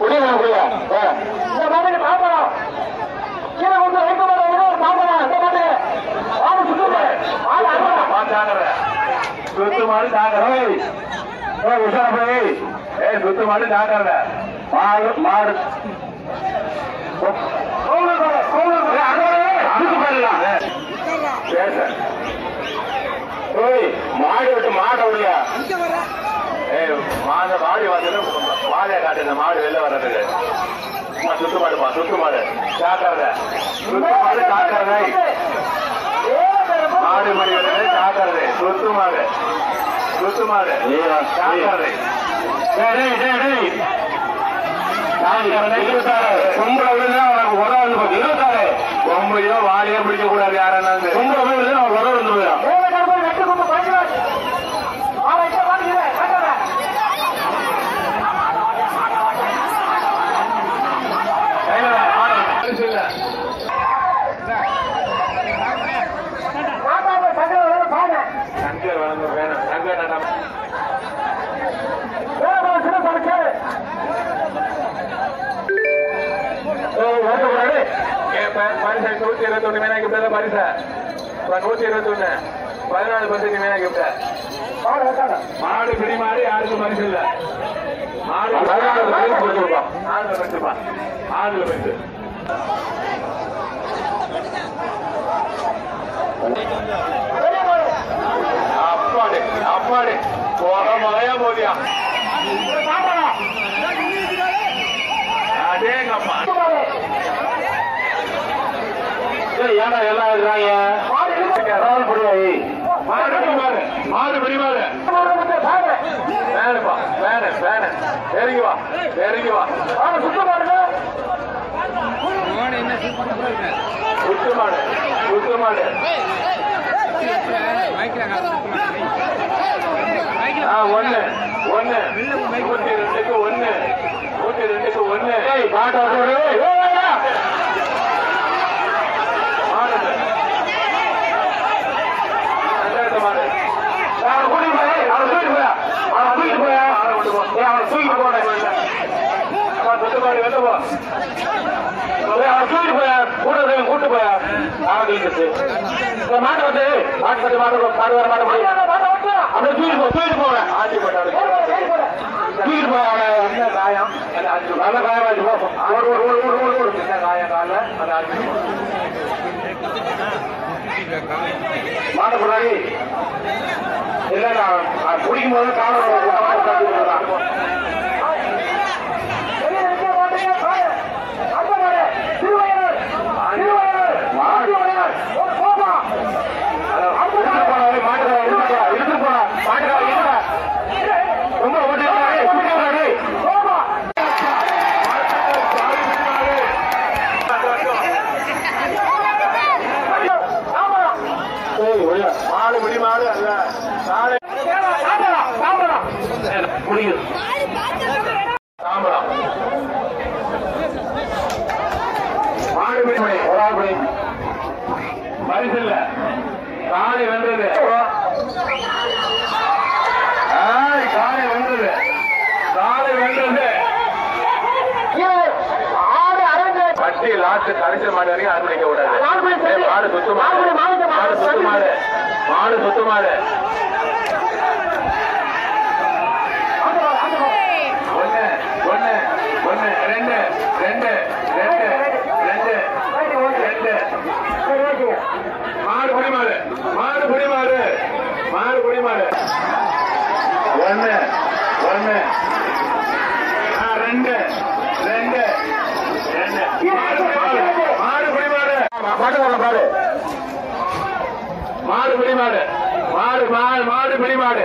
முடியல இந்த மாதிரி பாப்பலாம் கீழே கொண்டு வைக்க மாட்டோம் பாப்பலாம் இந்த மாதிரி ஆடு சுத்தம் ஆடு அறுபது சுத்து மாடு தாக்கற ஏ உஷார போய் ஏ சுத்து மாடு தாக்கற மாடு மாடு மாடு விட்டு மாட விடல ஏய் மாத மாடு வந்து மாலையை காட்டு இந்த மாடு வெளில வர்றதுக்கு. சுத்து மாடுமா சுத்து மாடு. தாக்கறத சுத்து மாடு தாக்கறதை மாடு மணி வந்து தாக்கறது சுத்து மாடு. சுத்து மாடு. டேய் டேய் கும்பல விழுந்தா அவனுக்கு உரம் வந்து போச்சு இருபத்தாறு கொம்பையோ வாழையோ பிடிக்க கூடாது யாரா கும்பல விழுந்தா அவன் உரம் வந்து போயிடும் ஏழு வெட்டு கொண்டு பாய்க்கிறார் ஆறு ஐயா பாய்க்கிறேன் காட்டுறேன் கையில மாடு பரிசு இல்ல மாட்டாங்க சங்கர வேணும் பாருங்க சங்கர் வளர்ந்து வேணும் சங்கர் நடம் வேற ஒரு சின்ன படுக்காரு பரிசு நூத்தி இருபத்தி ஒண்ணு மீனா கிப்ட பரிசு நூத்தி இருபத்தி ஒண்ணு பதினாலு பர்சன்ட் மீனா கிப்ட பாரு வைக்காத மாடு பிடி மாடு யாருக்கும் பரிசு இல்ல மாடு பதினாலு பரிசு கொடுத்துருக்கோம் ஆறுல பரிசுப்பா ஆறுல பரிசு வெளியே போடு அப்பாடு அப்பாடு. போக மழையா போதியா பாப்பலாம் அதேங்கப்பா எல்லாம் இருக்கிறாங்க? மாடு இருக்கு மாடு மாடு வேணுப்பா வேணு வேணு நெருங்கி வா நெருங்கி வா. மாடு. சுத்து மாடு நூத்தி ரெண்டுக்கு ஒண்ணு நூத்தி ரெண்டுக்கு ஒண்ணு பாட்டா மாடு ரெண்டாயிரத்து போய்? கூட்டு போய் மாட்டை வந்து மாட்டு மாட்டு மாடு வர மாட்ட அப்படியே தூக்கிட்டு போ தூக்கிட்டு போவேன் ஆட்சி போட்டாரு. தூக்கிட்டு போய் அவனை. என்ன காயம்? நல்ல காயம் ஆச்சு போ ஓடு ஓடு ஓடு ஓடு ஓடு ஓடு. என்ன காயம் கால அந்த ஆட்சி மாட்ட போறாடி இல்ல நான் குடிக்கும் போது காலம் மாடு பிடி மாடு அல்ல சாப்பிடலாம் முடியுது தாம்பரம் மாடு பிடி மணி ஒரு ஆள் பிடி பரிசு இல்ல காலை வென்றது காலை வென்றது காலை வென்றது ஆறு பட்டி லாஸ்ட் கடைசி மாடு வரைக்கும் கூடாது மணி சரி. ஏய், மாடு சுத்து மாடு நாலு மணி மாடு, மாடு மாடு சுத்து சரி. மாடு மாடு சுத்து மாடு ஒண்ணு ஒண்ணு ஒண்ணு ரெண்டு ரெண்டு ரெண்டு ரெண்டு ரெண்டு மாடு புடி மாடு மாடு புடி மாடு மாடு புடி மாடு ஒண்ணு ஒண்ணு ஆ, ரெண்டு ரெண்டு ரெண்டு மாடு புடி மாடு மாடு புடி மாடு மாட்டு வரல பாரு மாடு பிடி மாடு மாடு மாடு மாடு பிடி மாடு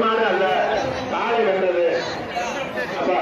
மாடு அல்ல காலை வந்தது அப்பா